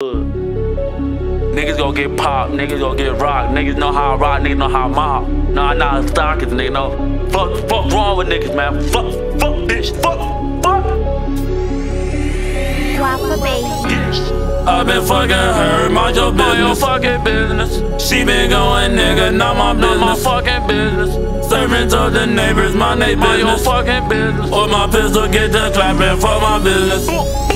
Niggas gon' get popped, niggas gon' get rocked. Niggas know how I rock, niggas know how I mob. Nah, nah, stockers, nigga know. Fuck, fuck wrong with niggas, man. Fuck, fuck, bitch, fuck, fuck. Guapa baby. I been fucking her, mind your business. Mind your fucking business. She been going, nigga, not my Not my fucking business. Serving to the neighbors, my they Mind your fucking business. Or my pistol get to clapping for my business.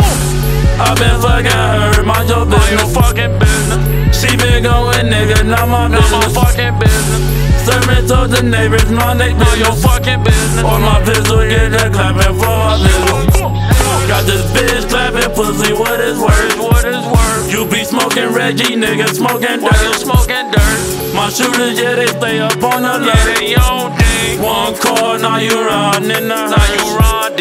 I been fucking her, mind your Mind your business. fucking business. She been going, nigga, not my Not my business. fucking business. Serving to the neighbors, my they Mind your business. fucking business. Or my pistol get to clapping for my business. Got this bitch clapping pussy, what is worth? What is worth? You be smoking Reggie, nigga, smoking Why you dirt. smoking dirt? My shooters, yeah, they stay up on the Yeah, left. they own thing. One call, now you running the Now you run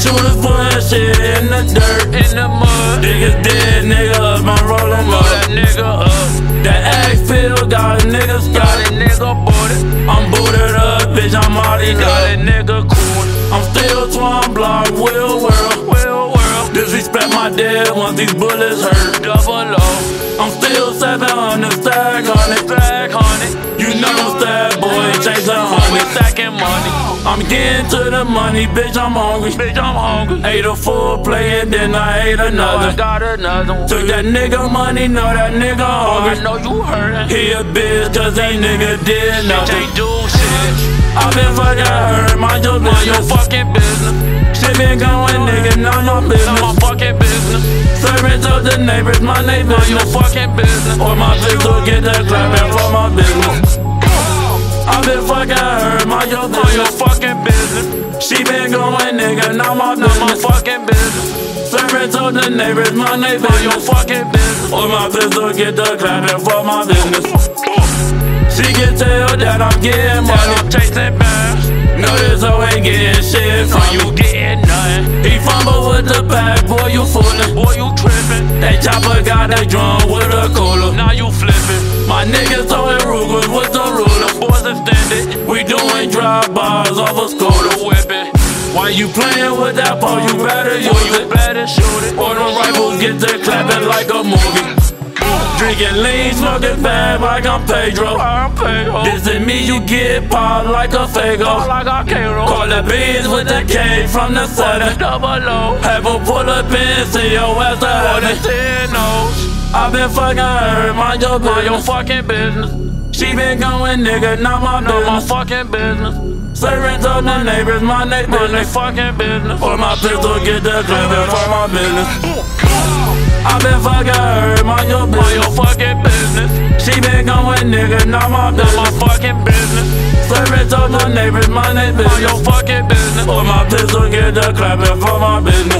dead My shooters shit in the dirt. in the mud. Niggas dead, nigga, I'm rolling up. that nigga up. That X pill got a nigga Got stuck. a nigga booted. I'm booted up, bitch, I'm already Got a nigga cool. I'm still twine block, will world. Well, world. Disrespect my dad once these bullets hurt. Double O. I'm still 700 stack on it. Black I'm getting to the money, bitch, I'm hungry. Bitch, I'm hungry. Ate a full plate and then I ate another. I got another one. Took that nigga money, know that nigga hungry. I know you heard it. He a bitch, cause that nigga did Bitch nothing. ain't do shit. I been fucking her, mind your Mind your business. fucking business. Shit been going, nigga, not my Not my business. fucking business. Serving to the neighbors, my Mind neighbors. your fucking business. Or my pistol get the clapping for my business. I been fucking her, mind your Mind your fucking business. She been going, nigga, not my Not my business. fucking business. Serving to the neighbors, my Mind your fucking business. Or my pistol get the clapping for my business. She can tell that I'm getting money. I'm chasing bands. Know this hoe ain't getting shit from you you. getting nothing. He fumble with the pack, boy, you foolin'. Boy, you tripping. That chopper got that drum with a cooler. Now you flipping. My niggas throwing bars off a scooter. The. Why you playing with that pole? You better use you it. better shoot it. Or the rifles get to clapping like a movie. Drinking lean, smoking bad like I'm Pedro. This is me, you get popped like a Fago. like I can't Call the beans with the K from the O. Have a pull up and see your ass to For the heaven. ten nose. I been fucking your Mind your business. Business. She been going, nigga, not my Not my business. fucking business. Serving to the neighbors, my Mind your neighbors. fucking business. Or my pistol get the clapping for my business. Oh, I been fucking her, mind your Mind your business. fucking business. She been going, nigga, not my Not business. my fucking business. Serving to the neighbors, my Mind your fucking business. Or my pistol get the clapping for my business.